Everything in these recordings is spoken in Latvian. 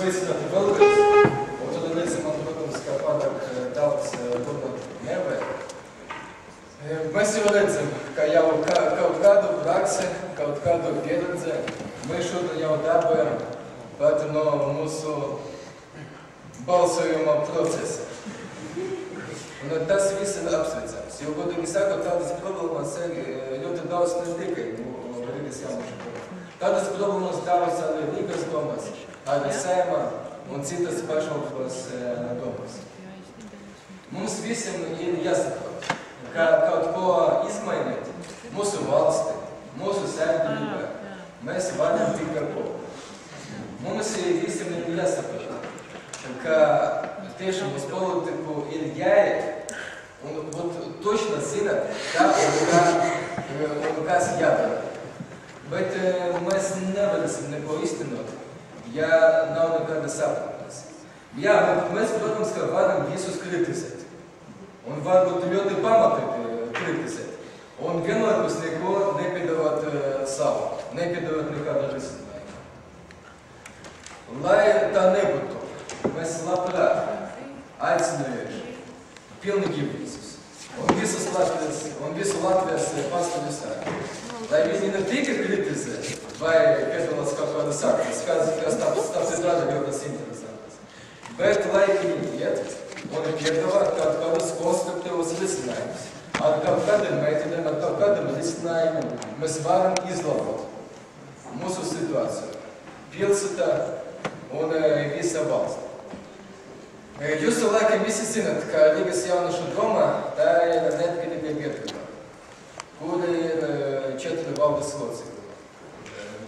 Sveicināti vēlreiz. Un tad reiz man, protams, kā eh, daudz runāt. Eh, Mēs jau redzam, ka jau kā, kaut kādu praksi, kaut kādu pieredzi mēs šodien jau dabūjam pat no mūsu balsojuma procesa. Un tas viss ir apsveicams. Jo, godīgi sakot, tādas problēmas ir ļoti daudz ne tikai Rīgas jauniešu. Tādas problēmas daudz arī Rīgas domas, arī Sēmā un citas pašvaldības eh, domas. Mums visiem ir jāsaprot, ka kaut ko izmainīt mūsu valsti, mūsu saimniekā, mēs varam tikai kopā. Mums ir visiem ir jāsaprot, ka tiešām uz politiku ir jāiet un būt точно zināt, kā un, kā, un kas jādara. Bet eh, mēs nevarēsim neko iztenot, ja nav nekāda sapratnes. Jā, bet mēs, protams, ka varam visus kritizēt. Un varbūt ļoti pamatīgi kritizēt. Un vienlaikus neko nepiedāvāt savu, nepiedāvāt nekādu risinājumu. Lai tā nebūtu, mēs labprāt aicinājuši pilnīgi visus. Un visas Latvijas, un visu Latvijas pastu visā. Lai viņi ne tikai kritizē, vai piedalās kaut kādas akcijas, kādas, kas tāpēc, tāpēc rada ļoti interesantas. Bet lai viņi iet un piedāvā kaut kādus konstruktīvus risinājumus. Ar kaut kādiem metodiem, ar kaut kādiem risinājumiem mēs varam izlabot mūsu situāciju pilsētā un e, visā valstī. E, Jūs laikam visi zināt, ka Rīgas jauniešu doma tā ir neatkarīga biedrība, kur ir e, četri valdes locekļi.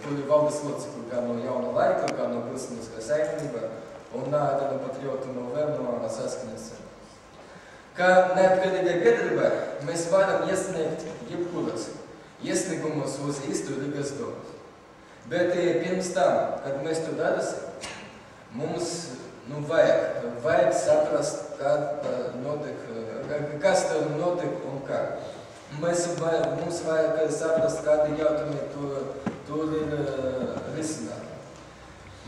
Tur ir valdes locekļi gan no jauna laika, gan no pilsoniskā saimnība un arī no patriotu no Verno saskaņas. Kā neatkarīga biedrība, mēs varam iesniegt jebkuras iesniegumus uz īstu Rīgas domu. Bet eh, pirms tam, kad mēs to darīsim, mums nu, vajag, vajag saprast, kad notiek, kas tur notiek un kā. Mēs vajag, mums vajag saprast, kādi jautājumi tur, tur ir risināti.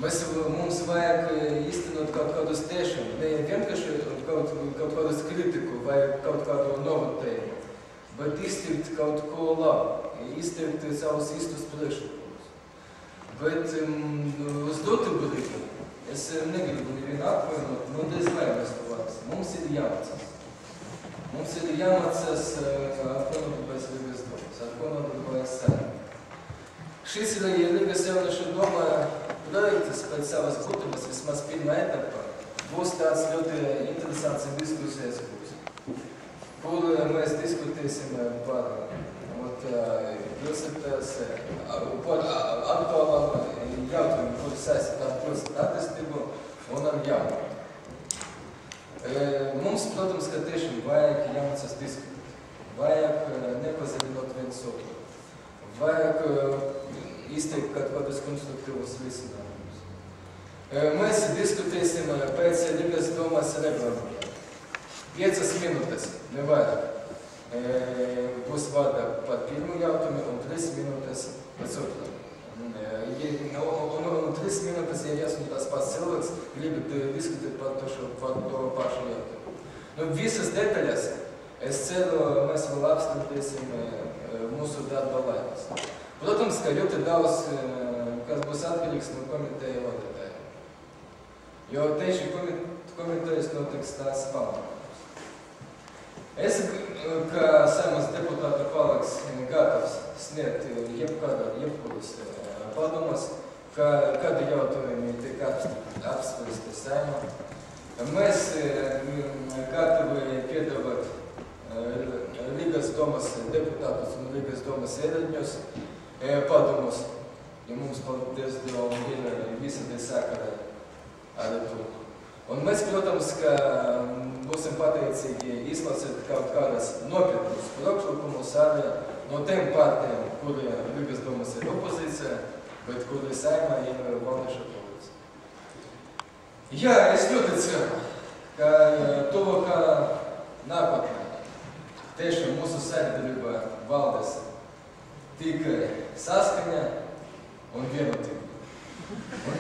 Mēs, mums vajag īstenot kaut kādus tiešām, ne vienkārši kaut, kaut kādus kritiku vai kaut kādu novotējumu, bet iztikt kaut ko labu, iztikt savus īstus priekšlikumus. Bet um, uz dotu brīdi es negribu nevienu apvainot, nu diez vai mēs to varēsim. Mums ir jāmācās. Mums ir jāmācās, ar ko nodarbojas Rīgas domas, ar ko nodarbojas saimnieki. Šis ir Rīgas jauniešu doma projekts pēc savas būtības, vismaz pirmā etapa, būs tāds ļoti interesants diskusijas būs, kur mēs diskutēsim par ot, pilsētas, par aktuālām jautājumiem, kuri saistīti ar pilsētu attīstību un ar jaunu. Mums, protams, ka tiešām vajag jāmācās diskutēt, vajag nepazeminot viens otru, vajag izteikt kaut kādus konstruktīvus risinājumus. Mēs diskutēsim pēc Rīgas domas reglamentiem. Piecas minūtes, ne vairāk. Būs vārdā par pirmu jautājumu un trīs minūtes pēc otru. Un, un, un trīs minūtes, ja esmu tas pats cilvēks, gribat diskutēt par to, šo, par to pašu jautājumu. Nu, visas detaļas, es ceru, mēs vēl apstāties mūsu darba laikas. Protams, ka ļoti daudz, kas būs atkarīgs no komiteja vadītāja. Jo tieši komitejas notiks tās pamatās. Es, kā saimnes deputāta palāks, gatavs sniegt jebkādā, jebkuras padomas, ka kādi jautājumi tiek apspriesti saimā. Mēs gatavi piedāvāt Rīgas domas deputātus un Rīgas domas ierēģņus padomus, ja mums paldies Dievam ir visādi sakari ar to. Un mēs, protams, ka būsim pateicīgi izlasīt kaut kādas nopietnas priekšlikumus arī no tiem partijām, kuri Rīgas domas ir opozīcija, bet kuri saimā ir valdīša koalīcija. Jā, es ļoti ceru, ka tuvākā nākotnē tiešām mūsu sabiedrība valdēs tikai saskaņa un vienotība. Un